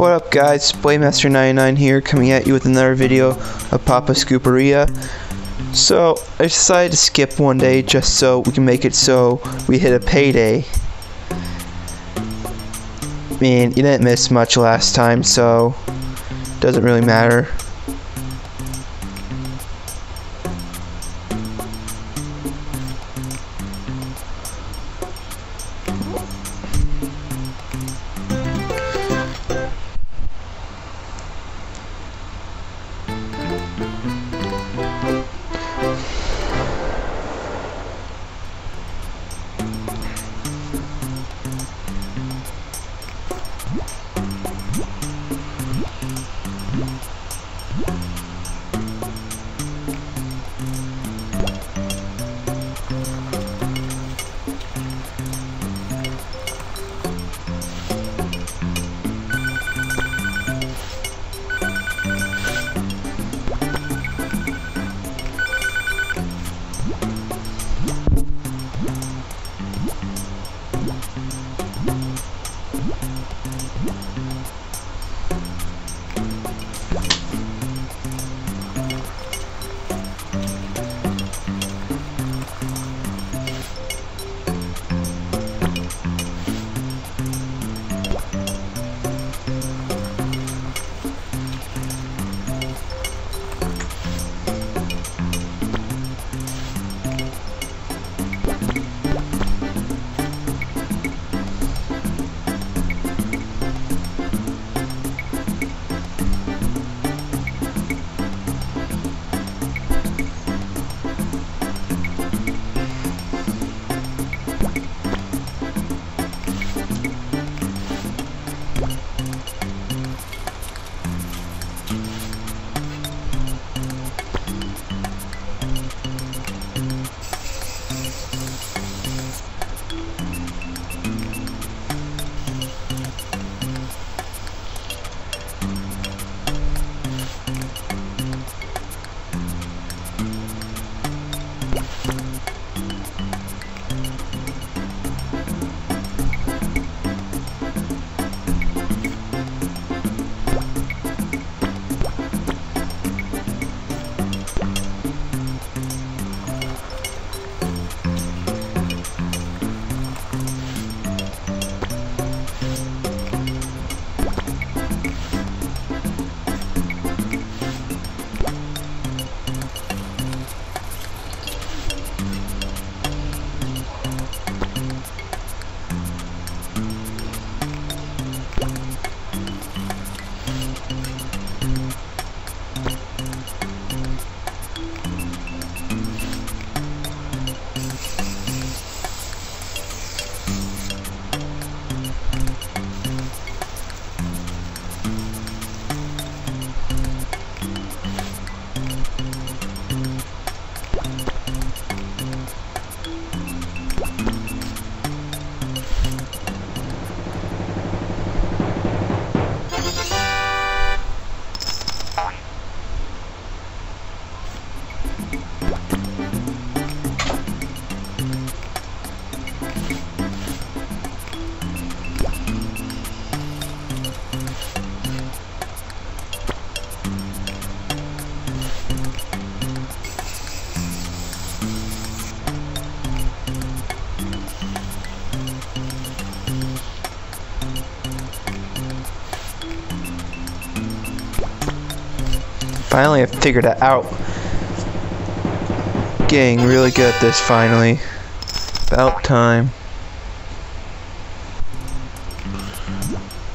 What up guys, Blademaster99 here coming at you with another video of Papa Scooperia. So, I decided to skip one day just so we can make it so we hit a payday. I mean, you didn't miss much last time, so doesn't really matter. Finally, I figured it out. Getting really good at this finally. About time.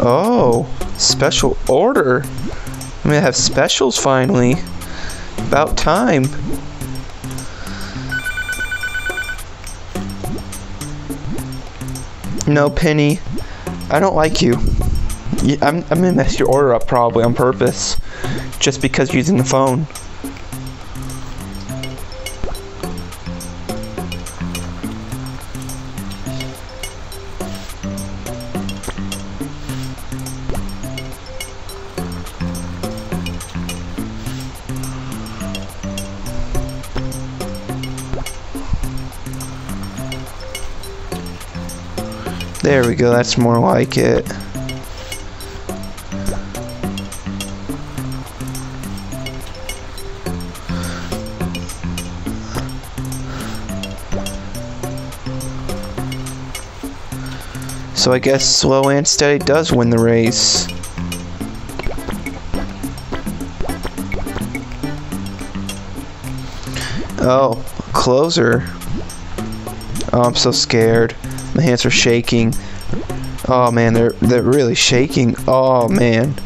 Oh, special order. I'm gonna have specials finally. About time. No, Penny. I don't like you. I'm, I'm gonna mess your order up probably on purpose just because you're using the phone. There we go, that's more like it. So I guess slow and steady does win the race. Oh, closer. Oh, I'm so scared. My hands are shaking. Oh man, they're they're really shaking. Oh man.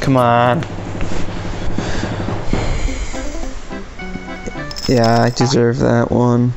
Come on. Yeah, I deserve that one.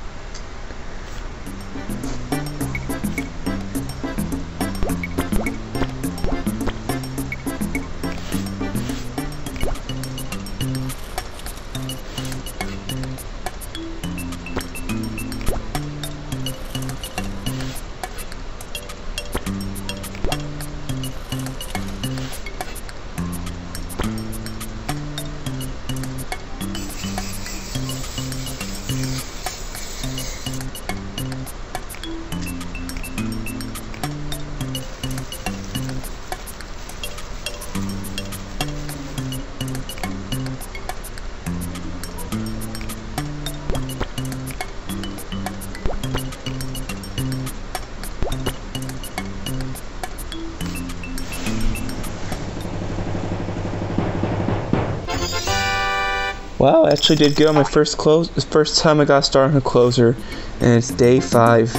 Wow, I actually did good on my first close. First time I got started on a closer, and it's day five.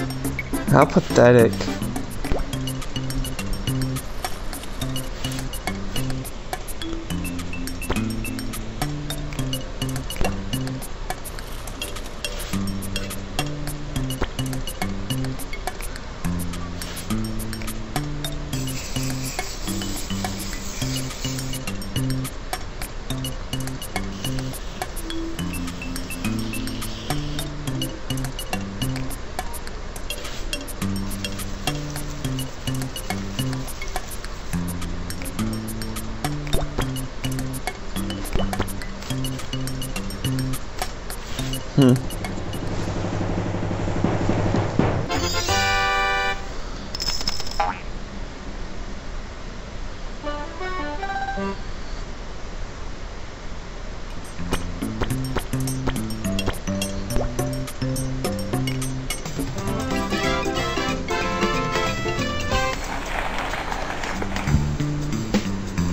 How pathetic.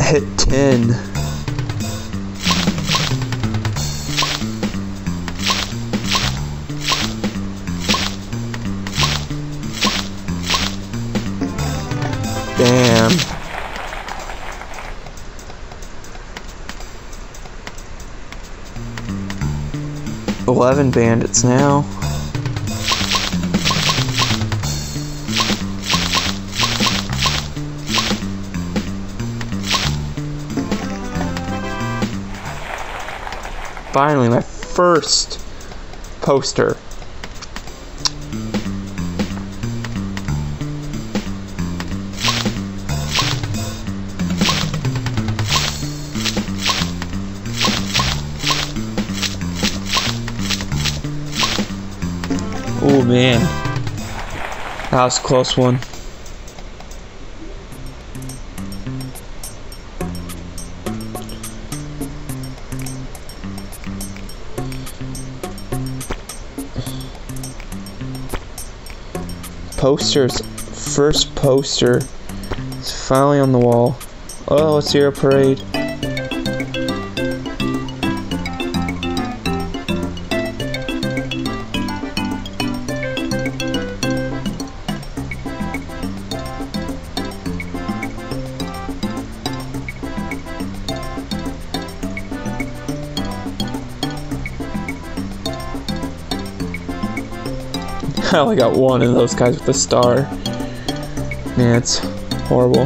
Hit 10. Damn. Eleven bandits now. Finally, my first poster. Oh man. That was a close one. Posters. First poster. It's finally on the wall. Oh, it's here parade. I only got one of those guys with a star. Man, it's horrible.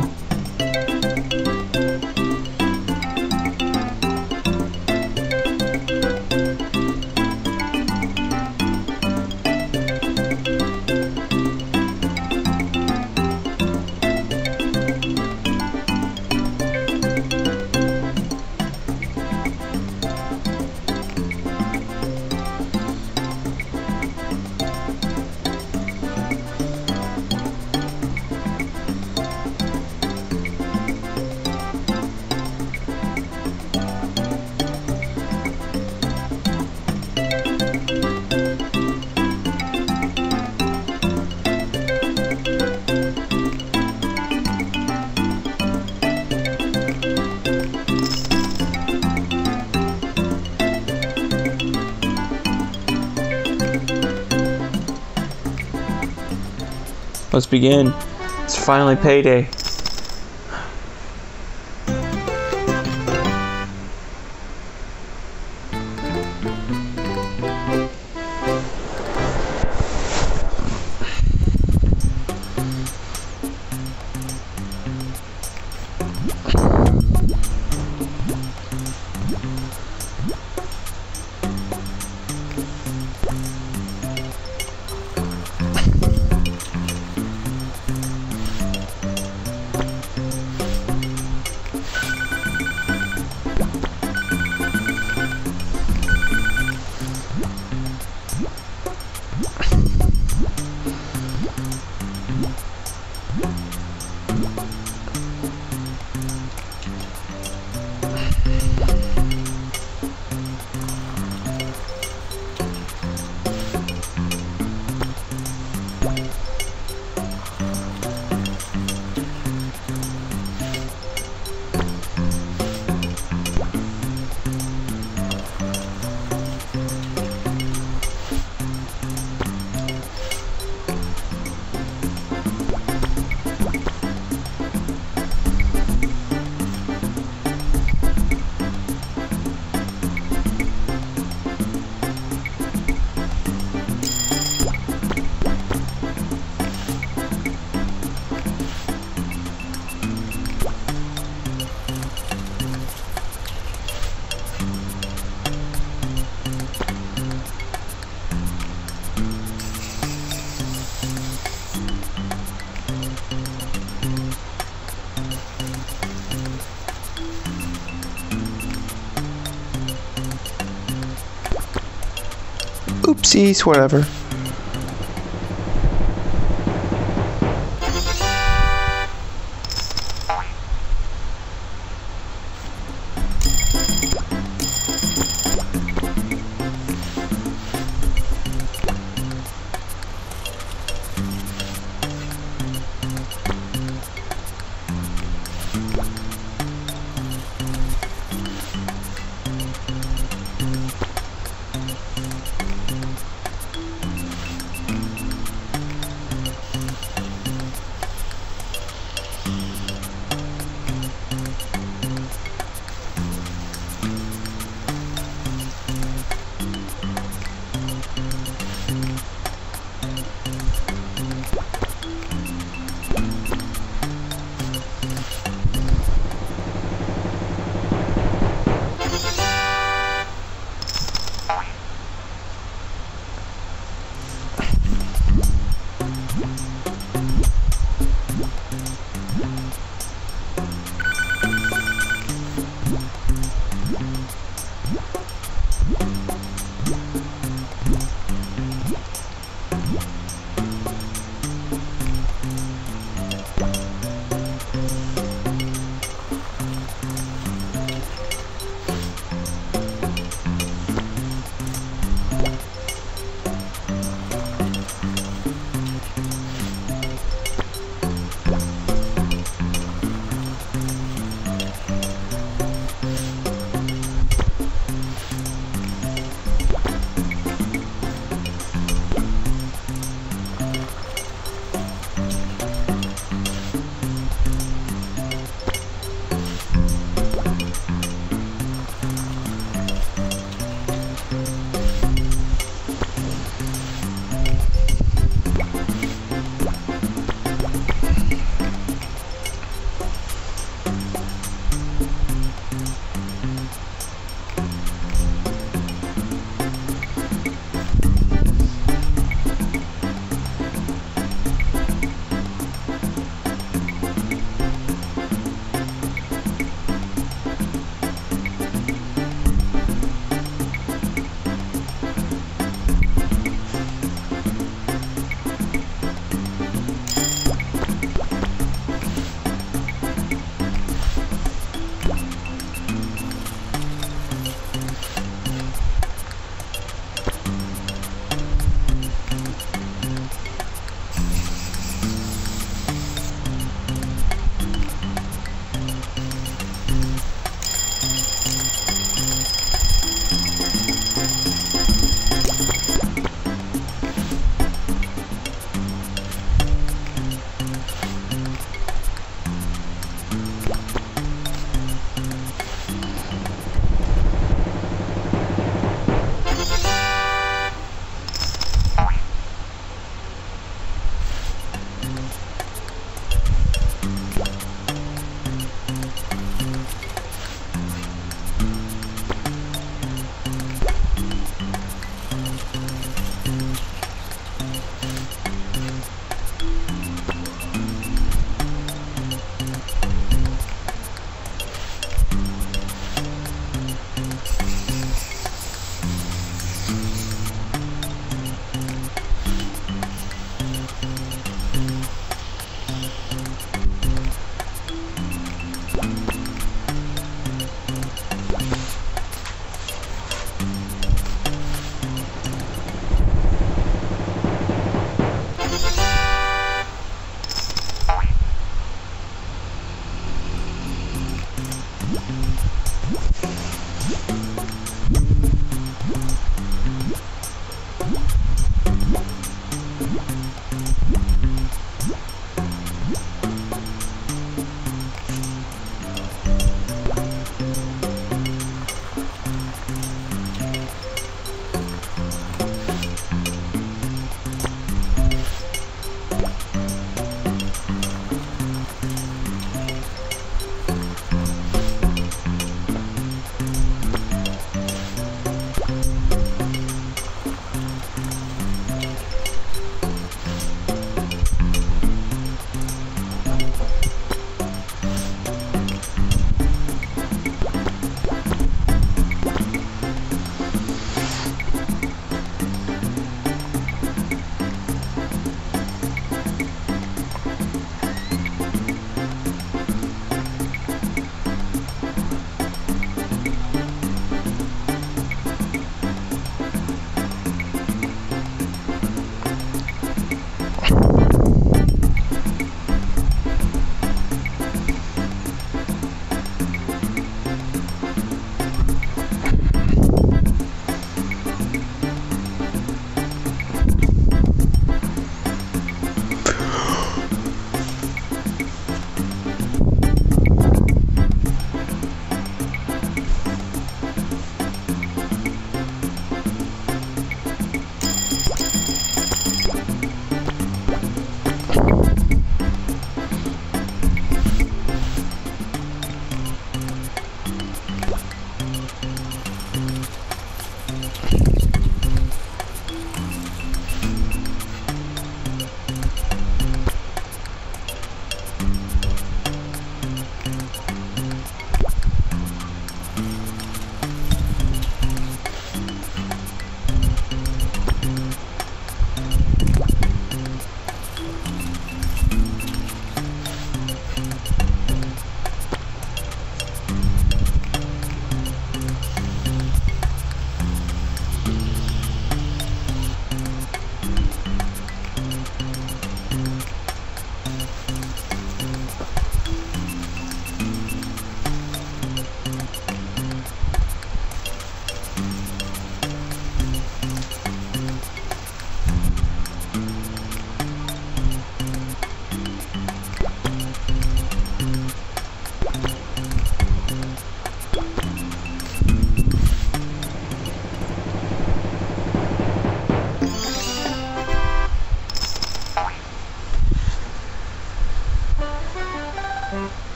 Let's begin. It's finally payday. Oopsies, whatever.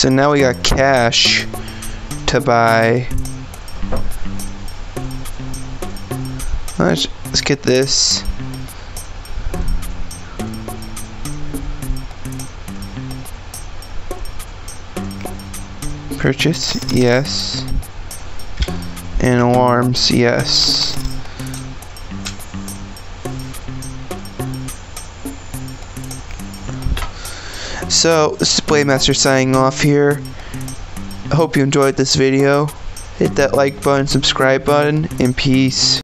So now we got cash to buy. Let's, let's get this. Purchase, yes. And alarms, yes. So, this is Blademaster signing off here. I hope you enjoyed this video. Hit that like button, subscribe button, and peace.